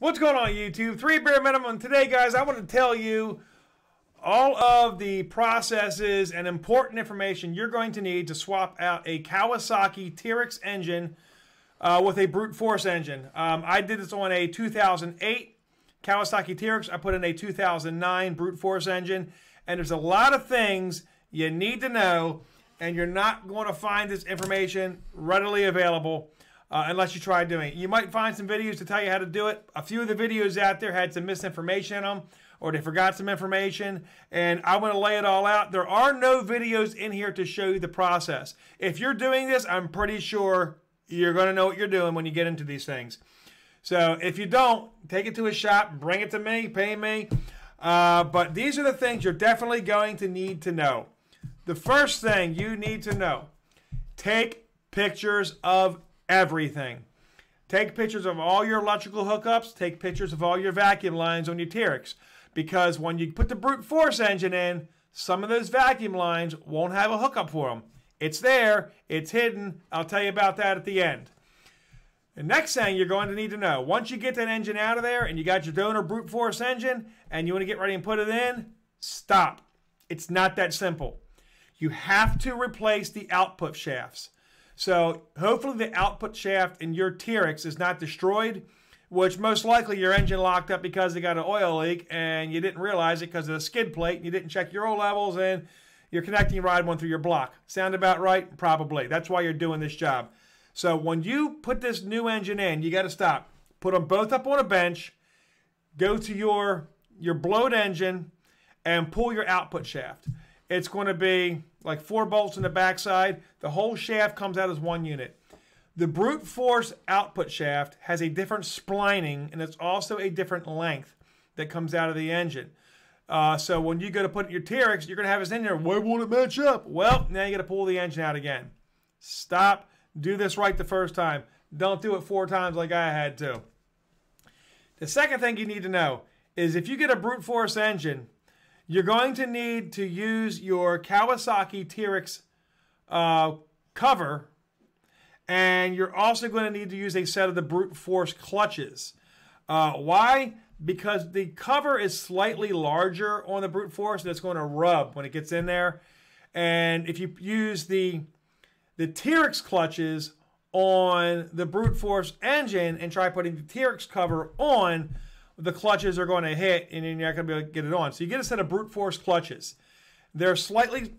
What's going on YouTube? Three Beer Minimum. Today, guys, I want to tell you all of the processes and important information you're going to need to swap out a Kawasaki Teryx engine uh, with a brute force engine. Um, I did this on a 2008 Kawasaki Teryx. I put in a 2009 brute force engine, and there's a lot of things you need to know, and you're not going to find this information readily available uh, unless you try doing it. You might find some videos to tell you how to do it. A few of the videos out there had some misinformation in them or they forgot some information and I want to lay it all out. There are no videos in here to show you the process. If you're doing this, I'm pretty sure you're going to know what you're doing when you get into these things. So if you don't, take it to a shop, bring it to me, pay me. Uh, but these are the things you're definitely going to need to know. The first thing you need to know, take pictures of everything. Take pictures of all your electrical hookups. Take pictures of all your vacuum lines on your Teryx. Because when you put the brute force engine in, some of those vacuum lines won't have a hookup for them. It's there. It's hidden. I'll tell you about that at the end. The next thing you're going to need to know, once you get that engine out of there and you got your donor brute force engine and you want to get ready and put it in, stop. It's not that simple. You have to replace the output shafts. So hopefully the output shaft in your Teryx is not destroyed, which most likely your engine locked up because it got an oil leak and you didn't realize it because of the skid plate and you didn't check your oil levels and you're connecting rod one through your block. Sound about right? Probably. That's why you're doing this job. So when you put this new engine in, you got to stop. Put them both up on a bench. Go to your your blowed engine and pull your output shaft. It's going to be like four bolts in the backside. The whole shaft comes out as one unit. The brute force output shaft has a different splining and it's also a different length that comes out of the engine. Uh, so when you go to put your Teryx, you're going to have this in there. Why won't it match up? Well, now you got to pull the engine out again. Stop. Do this right the first time. Don't do it four times like I had to. The second thing you need to know is if you get a brute force engine you're going to need to use your Kawasaki Teryx uh, cover, and you're also going to need to use a set of the brute force clutches. Uh, why? Because the cover is slightly larger on the brute force, and it's going to rub when it gets in there. And if you use the the Teryx clutches on the brute force engine and try putting the Teryx cover on, the clutches are going to hit and you're not going to be able to get it on. So you get a set of brute force clutches. They're slightly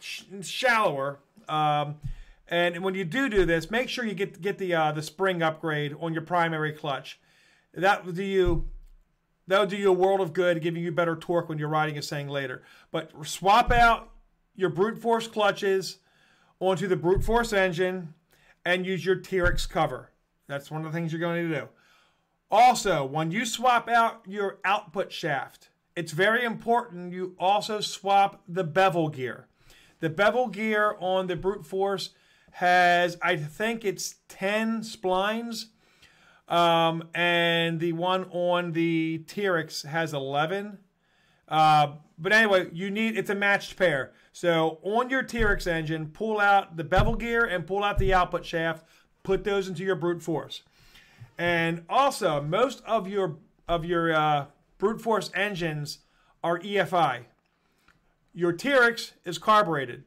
sh shallower. Um, and when you do do this, make sure you get get the uh, the spring upgrade on your primary clutch. That will do you that will do you a world of good, giving you better torque when you're riding a thing later. But swap out your brute force clutches onto the brute force engine and use your Teryx cover. That's one of the things you're going to do. Also, when you swap out your output shaft, it's very important you also swap the bevel gear. The bevel gear on the Brute Force has, I think it's 10 splines. Um, and the one on the Teryx has 11. Uh, but anyway, you need it's a matched pair. So on your Teryx engine, pull out the bevel gear and pull out the output shaft. Put those into your brute force. And also, most of your of your uh, brute force engines are EFI. Your Teryx is carbureted,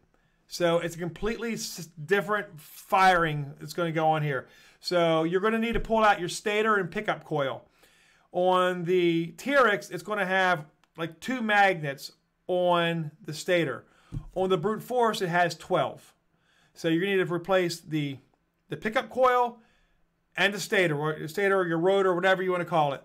so it's a completely different firing that's going to go on here. So you're going to need to pull out your stator and pickup coil. On the Teryx, it's going to have like two magnets on the stator. On the brute force, it has 12. So you're going to need to replace the the pickup coil and the stator, or stator or your rotor, or whatever you want to call it.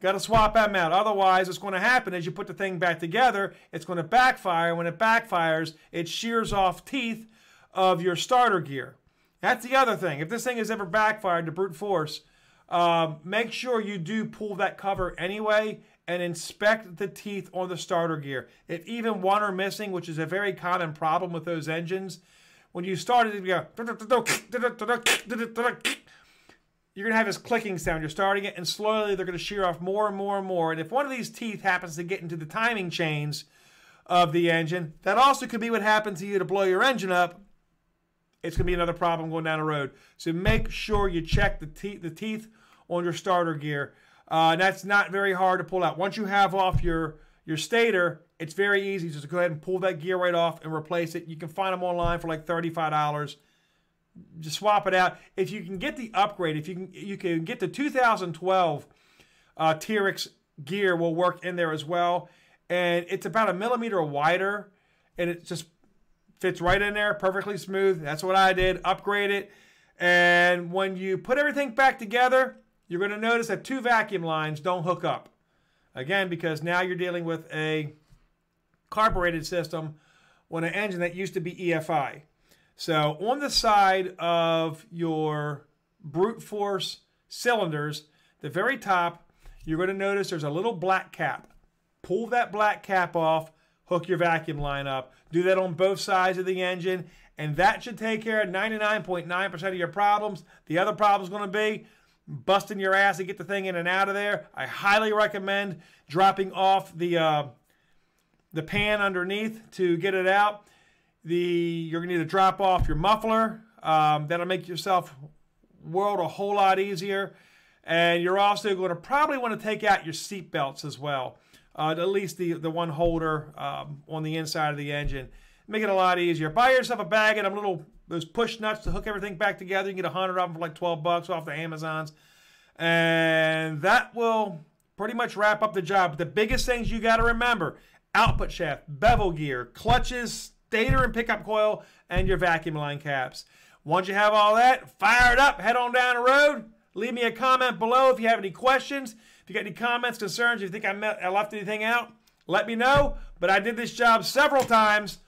Got to swap them out. Otherwise, what's going to happen is you put the thing back together, it's going to backfire. When it backfires, it shears off teeth of your starter gear. That's the other thing. If this thing has ever backfired to brute force, um, make sure you do pull that cover anyway and inspect the teeth on the starter gear. If even one are missing, which is a very common problem with those engines, when you start it, you go you're going to have this clicking sound. You're starting it, and slowly they're going to shear off more and more and more. And if one of these teeth happens to get into the timing chains of the engine, that also could be what happens to you to blow your engine up. It's going to be another problem going down the road. So make sure you check the, te the teeth on your starter gear. Uh, that's not very hard to pull out. Once you have off your your stator, it's very easy just go ahead and pull that gear right off and replace it. You can find them online for like $35. Just swap it out. If you can get the upgrade, if you can you can get the 2012 uh, Teryx gear will work in there as well. And it's about a millimeter wider and it just fits right in there, perfectly smooth. That's what I did, upgrade it. And when you put everything back together, you're going to notice that two vacuum lines don't hook up. Again, because now you're dealing with a carbureted system on an engine that used to be EFI. So on the side of your brute force cylinders, the very top, you're going to notice there's a little black cap. Pull that black cap off, hook your vacuum line up. Do that on both sides of the engine, and that should take care of 99.9% of your problems. The other problem is going to be busting your ass to get the thing in and out of there. I highly recommend dropping off the uh, the pan underneath to get it out. The you're gonna need to drop off your muffler. Um, that'll make yourself world a whole lot easier. And you're also going to probably want to take out your seat belts as well. Uh, at least the, the one holder um, on the inside of the engine. Make it a lot easier. Buy yourself a bag and a little those push nuts to hook everything back together. You can get a hundred of them for like 12 bucks off the Amazons. And that will pretty much wrap up the job. But the biggest things you got to remember, output shaft, bevel gear, clutches, stator and pickup coil, and your vacuum line caps. Once you have all that, fire it up, head on down the road. Leave me a comment below if you have any questions. If you got any comments, concerns, if you think I, met, I left anything out, let me know. But I did this job several times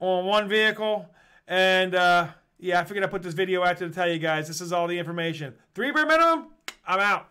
on one vehicle. And uh, yeah, I figured I'd put this video out to tell you guys this is all the information. Three Beer Minimum, I'm out.